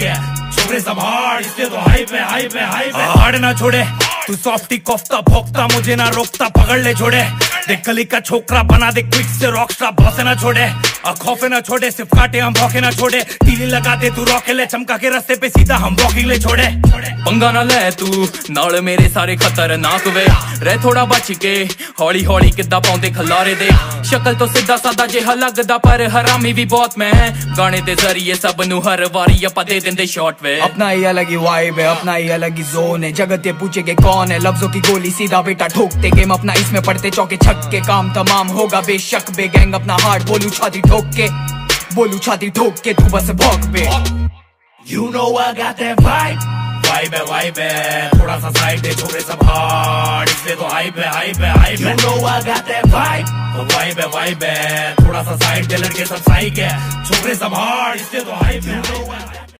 के छोरे सब हार्ड तो हाइप है हाइप है हाइप है। हार्ड ना छोड़े, तू सॉफ्टी कोफ्ता भोकता, मुझे ना रोकता, पकड़ ले छोड़े। देख कली का छोकरा बना दे क्विक से रॉक बॉस ना छोड़े। खौफे ना छोड़े सिर्फ काटे हम भौके ना छोड़े तीली लगा दे तू रॉके ले चमका के रस्ते पे सीधा हम वॉकिंग ले छोड़े पंगा ना ले तू नाल मेरे ਸਾਰੇ ਖਤਰਨਾਕ ਵੇ ਰਹਿ ਥੋੜਾ ਬਚ ਕੇ ਹੌਲੀ ਹੌਲੀ ਕਿੱਦਾਂ ਪਾਉਂਦੇ ਖਲਾਰੇ ਦੇ ਸ਼ਕਲ ਤੋਂ ਸਿੱਧਾ ਸਾਦਾ ਜਿਹਾ ਲੱਗਦਾ ਪਰ ਹਰਾਮੀ ਵੀ ਬਹੁਤ ਮੈਂ ਗਾਣੇ ਦੇ ਜ਼ਰੀਏ ਸਭ ਨੂੰ ਹਰ ਵਾਰੀ ਆਪਾਂ ਦੇ ਦਿੰਦੇ ਸ਼ਾਟ ਵੇ अपना ही अलग ही वाइब है अपना ही अलग ही जोन है जगत ये पूछेगे कौन है लफ्जों की गोली सीधा बेटा ठोकते गेम अपना इसमें पड़ते चौके छक्के काम तमाम होगा बेशक बे गैंग अपना हार्ट बोलू छाती ठोक के। बोलू छाती ठोक के तू बस भौक पे। You know I got that vibe vibe है वाइब है थोड़ा सा साइड दे छोरे सब हार्ड इसलिए तो हाइप है हाइप है हाइप है। No know I got vibe vibe vibe है वाइब है थोड़ा सा साइड दे लड़के सब साइक है। छोरे सब हार्ड इसलिए तो हाइप है।